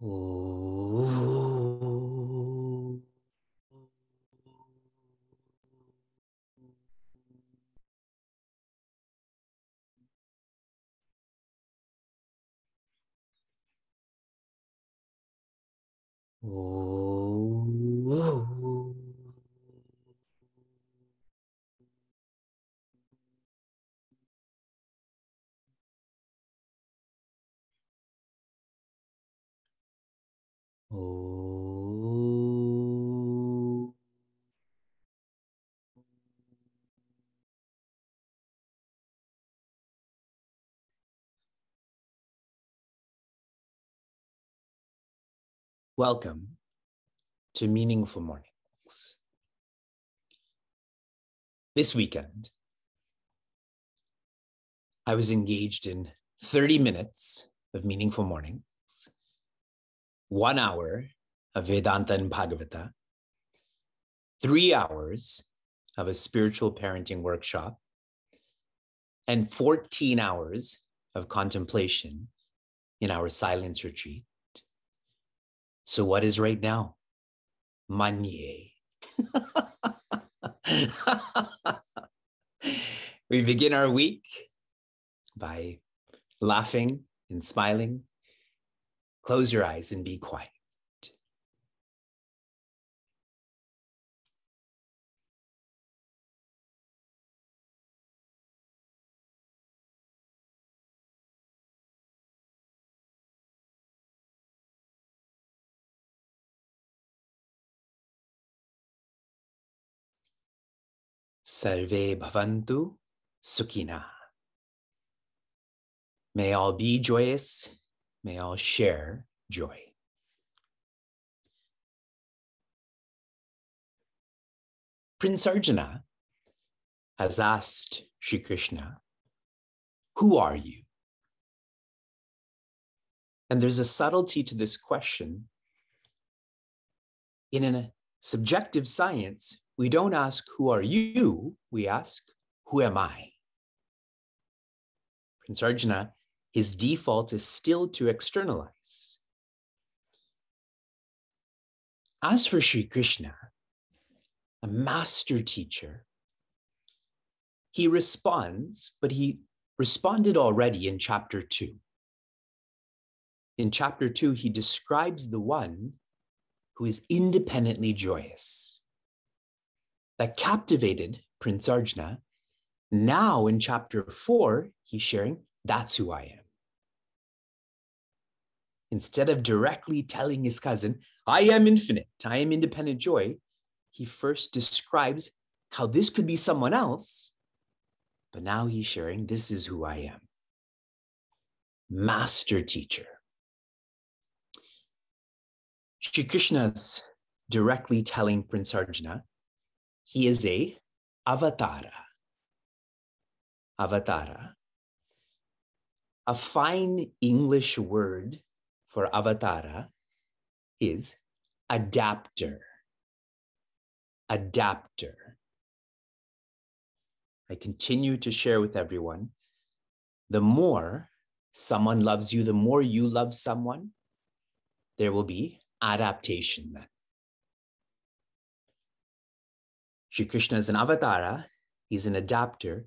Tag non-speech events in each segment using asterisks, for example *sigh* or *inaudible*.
哦。哦。Welcome to Meaningful Mornings. This weekend, I was engaged in 30 minutes of Meaningful Mornings, one hour of Vedanta and Bhagavata, three hours of a spiritual parenting workshop, and 14 hours of contemplation in our silence retreat. So, what is right now? Manye. Eh? *laughs* we begin our week by laughing and smiling. Close your eyes and be quiet. Sarve Bhavantu Sukhina. May all be joyous. May all share joy. Prince Arjuna has asked Sri Krishna, Who are you? And there's a subtlety to this question. In a subjective science, we don't ask, Who are you? We ask, Who am I? Prince Arjuna, his default is still to externalize. As for Sri Krishna, a master teacher, he responds, but he responded already in chapter two. In chapter two, he describes the one who is independently joyous. That captivated Prince Arjuna. Now, in chapter four, he's sharing that's who I am. Instead of directly telling his cousin, I am infinite, I am independent joy, he first describes how this could be someone else, but now he's sharing, this is who I am. Master teacher. Shri Krishna's directly telling Prince Arjuna, he is a avatara. Avatara. A fine English word for avatara is adapter. Adapter. I continue to share with everyone the more someone loves you, the more you love someone, there will be adaptation then. Shri Krishna is an avatara, he's an adapter.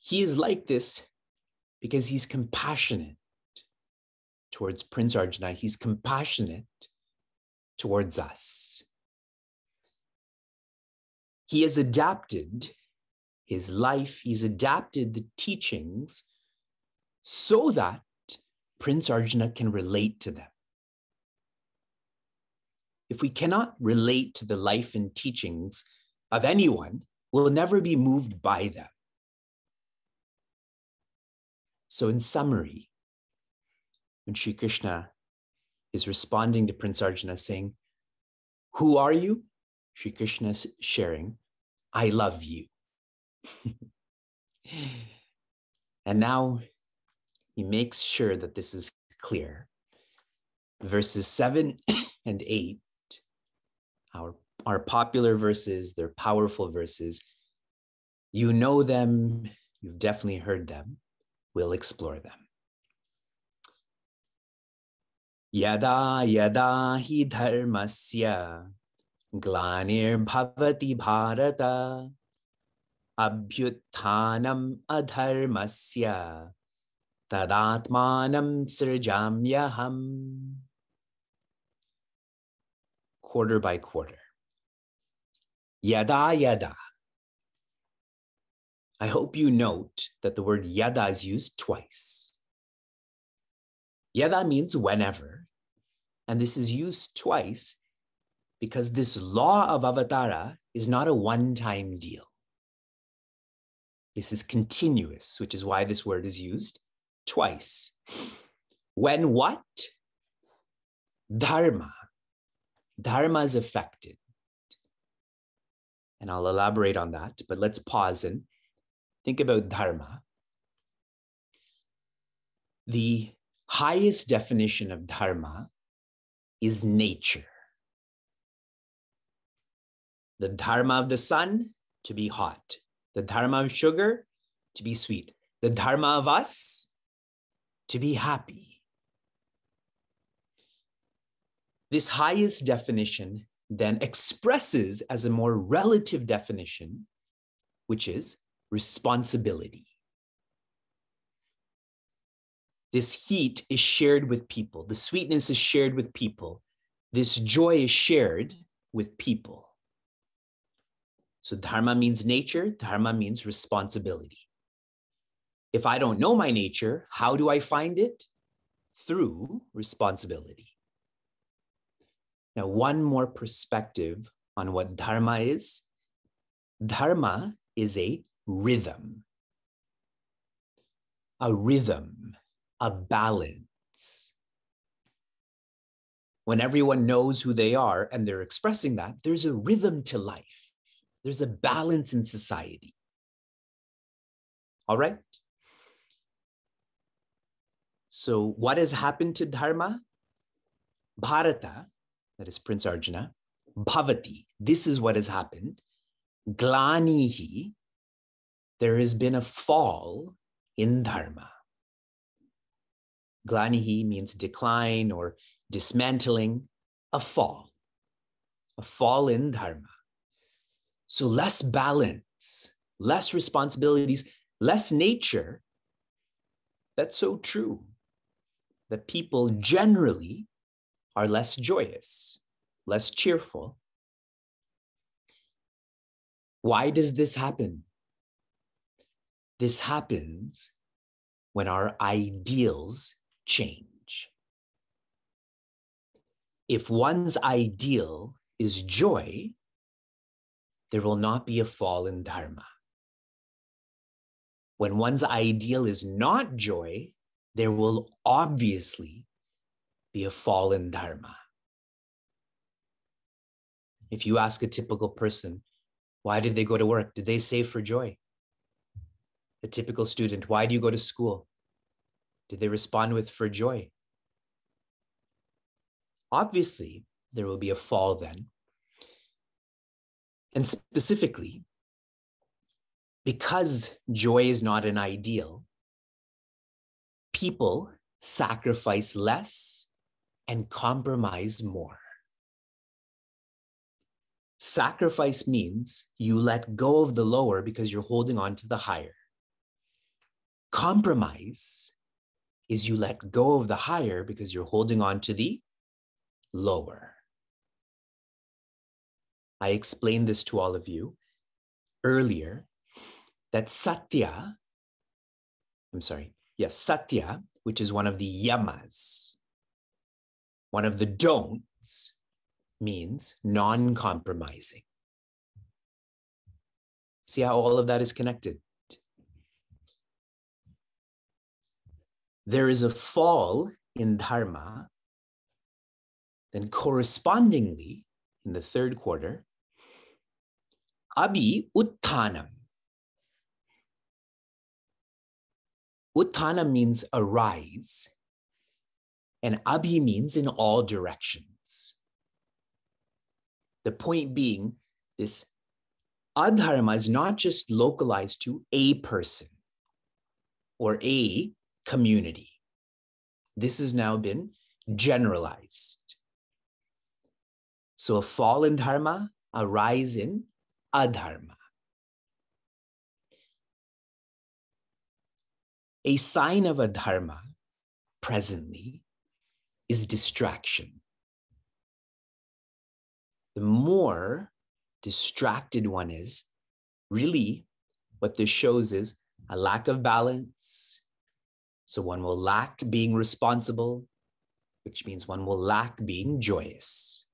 He is like this because he's compassionate towards Prince Arjuna, he's compassionate towards us. He has adapted his life, he's adapted the teachings so that Prince Arjuna can relate to them if we cannot relate to the life and teachings of anyone, we'll never be moved by them. So, in summary, when Sri Krishna is responding to Prince Arjuna saying, Who are you? Sri Krishna is sharing, I love you. *laughs* and now he makes sure that this is clear. Verses 7 *coughs* and 8 are, are popular verses, they're powerful verses. You know them, you've definitely heard them. We'll explore them. Yada yada hi dharmasya ग्लानिर्भवति Bharat अभ्युत्थानम् tadatmanam तदात्मानं yaham. Quarter by quarter. Yada yada. I hope you note that the word yada is used twice. Yada means whenever, and this is used twice because this law of avatara is not a one time deal. This is continuous, which is why this word is used twice. When what? Dharma. Dharma is affected. And I'll elaborate on that, but let's pause and think about dharma. The highest definition of dharma is nature. The dharma of the sun to be hot, the dharma of sugar to be sweet, the dharma of us to be happy. This highest definition then expresses as a more relative definition, which is responsibility. This heat is shared with people. The sweetness is shared with people. This joy is shared with people. So, dharma means nature, dharma means responsibility. If I don't know my nature, how do I find it? Through responsibility. Now, one more perspective on what dharma is dharma is a rhythm. A rhythm, a balance. When everyone knows who they are and they're expressing that, there's a rhythm to life, there's a balance in society. All right? So, what has happened to Dharma? Bharata, that is Prince Arjuna, Bhavati, this is what has happened. Glanihi, there has been a fall in Dharma. Glanihi means decline or dismantling, a fall, a fall in Dharma. So less balance, less responsibilities, less nature. That's so true that people generally are less joyous, less cheerful. Why does this happen? This happens when our ideals change. If one's ideal is joy, there will not be a fall in dharma. When one's ideal is not joy, there will obviously be a fallen dharma. If you ask a typical person, why did they go to work? Did they save for joy? A typical student, why do you go to school? Did they respond with for joy? Obviously, there will be a fall then. And specifically, because joy is not an ideal, people sacrifice less and compromise more. Sacrifice means you let go of the lower because you're holding on to the higher. Compromise is you let go of the higher because you're holding on to the lower. I explained this to all of you earlier that Satya, I'm sorry, yes, Satya, which is one of the yamas, one of the don'ts, means non compromising. See how all of that is connected? There is a fall in dharma, then correspondingly, in the third quarter, abhi uttanam. Uttana means arise, and abhi means in all directions. The point being, this adharma is not just localized to a person or a community. This has now been generalized. So a fall in dharma, a rise in adharma. A sign of a dharma presently is distraction. The more distracted one is, really what this shows is a lack of balance. So one will lack being responsible, which means one will lack being joyous.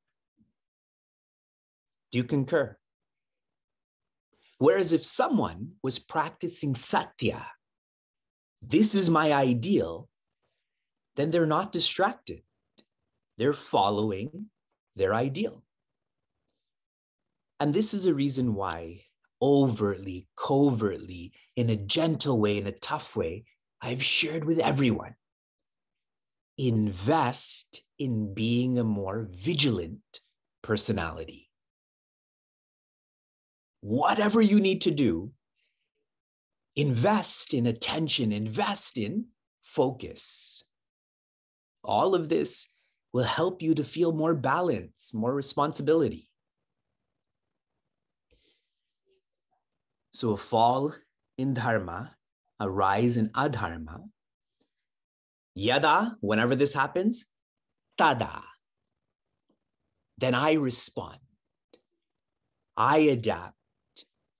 Do you concur? Whereas if someone was practicing satya, this is my ideal, then they're not distracted. They're following their ideal. And this is a reason why overtly, covertly, in a gentle way, in a tough way, I've shared with everyone. Invest in being a more vigilant personality. Whatever you need to do, invest in attention, invest in focus. All of this will help you to feel more balance, more responsibility. So a fall in dharma, a rise in adharma. Yada, whenever this happens, tada. Then I respond. I adapt.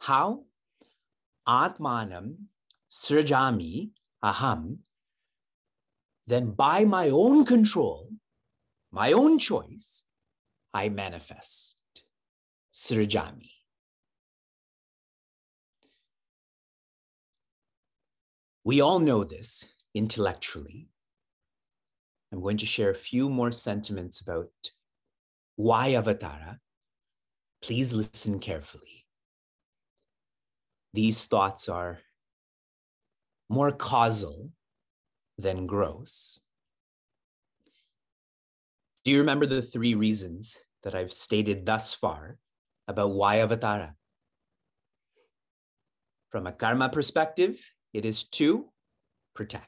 How? Atmanam srajami aham. Then by my own control, my own choice, I manifest. Srajami. We all know this intellectually. I'm going to share a few more sentiments about why Avatara. Please listen carefully. These thoughts are more causal than gross. Do you remember the three reasons that I've stated thus far about why Avatara? From a karma perspective, it is to protect.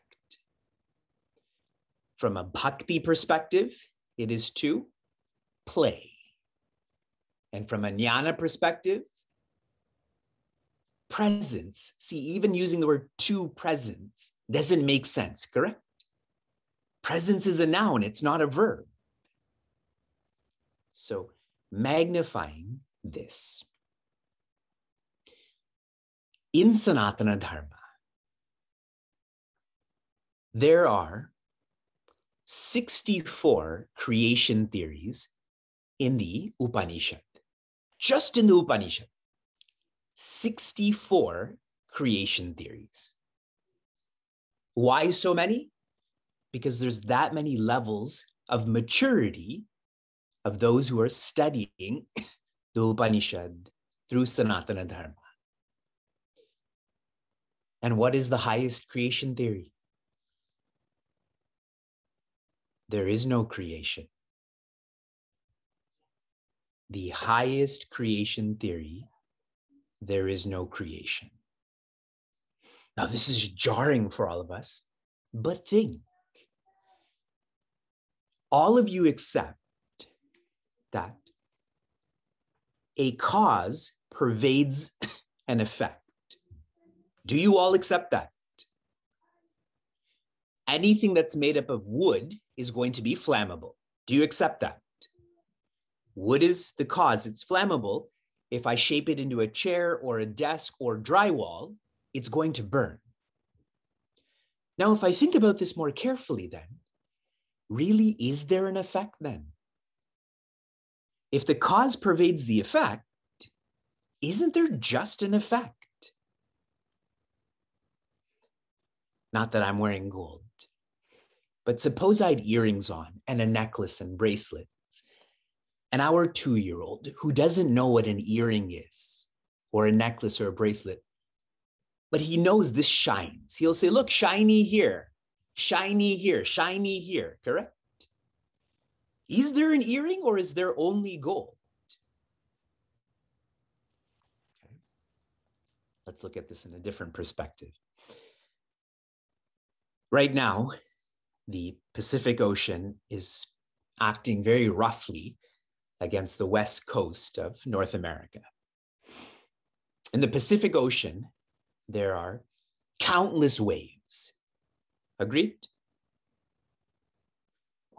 From a bhakti perspective, it is to play. And from a jnana perspective, presence. See, even using the word to presence doesn't make sense, correct? Presence is a noun, it's not a verb. So, magnifying this. In Sanatana Dharma, there are 64 creation theories in the Upanishad. Just in the Upanishad, 64 creation theories. Why so many? Because there's that many levels of maturity of those who are studying the Upanishad through Sanatana Dharma. And what is the highest creation theory? there is no creation. The highest creation theory, there is no creation. Now, this is jarring for all of us, but think. All of you accept that a cause pervades an effect. Do you all accept that? Anything that's made up of wood is going to be flammable. Do you accept that? Wood is the cause, it's flammable. If I shape it into a chair or a desk or drywall, it's going to burn. Now, if I think about this more carefully, then, really, is there an effect then? If the cause pervades the effect, isn't there just an effect? Not that I'm wearing gold. But suppose I had earrings on and a necklace and bracelets. And our two year old who doesn't know what an earring is or a necklace or a bracelet, but he knows this shines. He'll say, Look, shiny here, shiny here, shiny here, correct? Is there an earring or is there only gold? Okay. Let's look at this in a different perspective. Right now, the Pacific Ocean is acting very roughly against the west coast of North America. In the Pacific Ocean, there are countless waves. Agreed?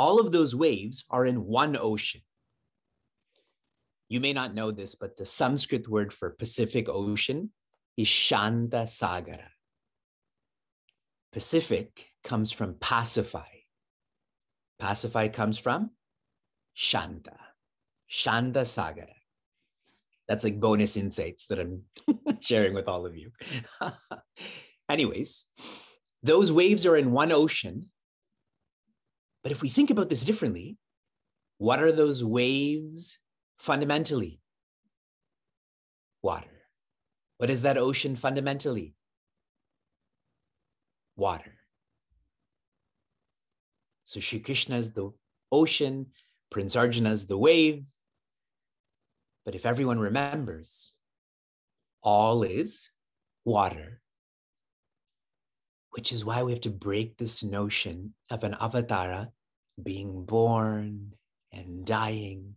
All of those waves are in one ocean. You may not know this, but the Sanskrit word for Pacific Ocean is Shanta Sagara. Pacific comes from pacify. Pacify comes from Shanta, Shanta Sagara. That's like bonus insights that I'm *laughs* sharing with all of you. *laughs* Anyways, those waves are in one ocean. But if we think about this differently, what are those waves fundamentally? Water. What is that ocean fundamentally? Water. So Shri Krishna is the ocean, Prince Arjuna is the wave. But if everyone remembers, all is water, which is why we have to break this notion of an avatara being born and dying.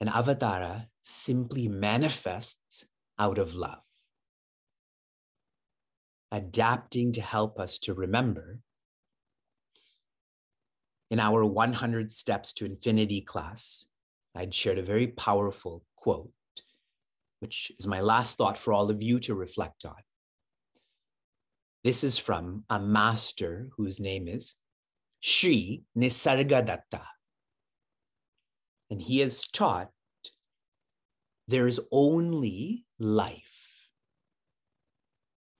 An avatara simply manifests out of love, adapting to help us to remember in our 100 Steps to Infinity class, I'd shared a very powerful quote, which is my last thought for all of you to reflect on. This is from a master whose name is Sri Nisargadatta. And he has taught there is only life.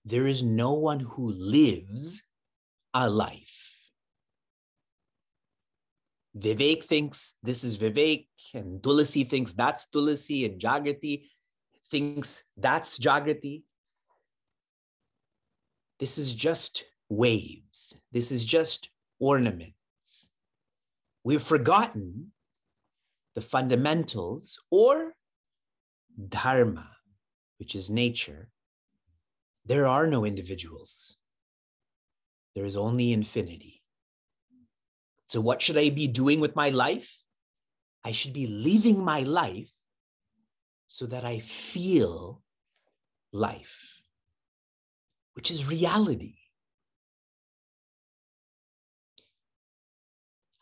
There is no one who lives a life. Vivek thinks this is Vivek, and Tulasi thinks that's Tulasi, and Jagrati thinks that's Jagrati. This is just waves. This is just ornaments. We've forgotten the fundamentals or dharma, which is nature. There are no individuals. There is only infinity. So, what should I be doing with my life? I should be living my life so that I feel life, which is reality.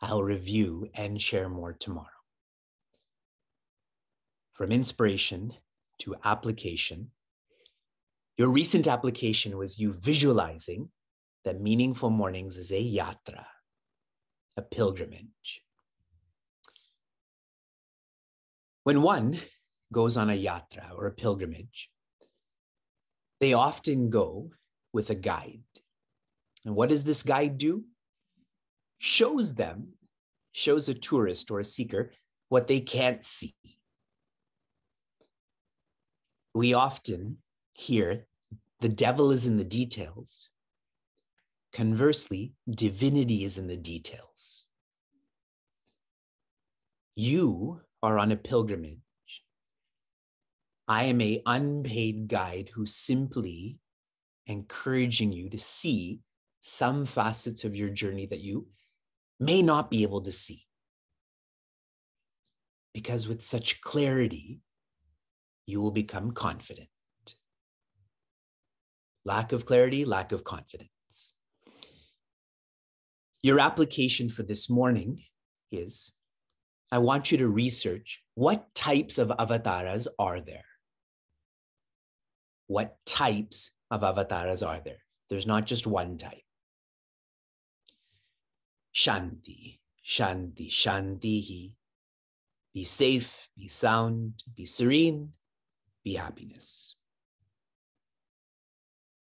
I'll review and share more tomorrow. From inspiration to application, your recent application was you visualizing that meaningful mornings is a yatra a pilgrimage. When one goes on a yatra or a pilgrimage, they often go with a guide. And what does this guide do? Shows them, shows a tourist or a seeker what they can't see. We often hear the devil is in the details Conversely, divinity is in the details. You are on a pilgrimage. I am a unpaid guide who simply encouraging you to see some facets of your journey that you may not be able to see. Because with such clarity, you will become confident. Lack of clarity, lack of confidence. Your application for this morning is I want you to research what types of avatars are there? What types of avatars are there? There's not just one type. Shanti, Shanti, Shantihi. Be safe, be sound, be serene, be happiness.